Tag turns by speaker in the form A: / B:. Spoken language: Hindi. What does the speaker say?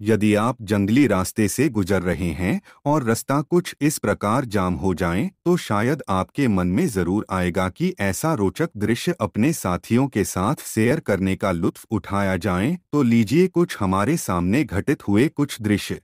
A: यदि आप जंगली रास्ते से गुजर रहे हैं और रास्ता कुछ इस प्रकार जाम हो जाए तो शायद आपके मन में ज़रूर आएगा कि ऐसा रोचक दृश्य अपने साथियों के साथ शेयर करने का लुत्फ उठाया जाए। तो लीजिए कुछ हमारे सामने घटित हुए कुछ दृश्य।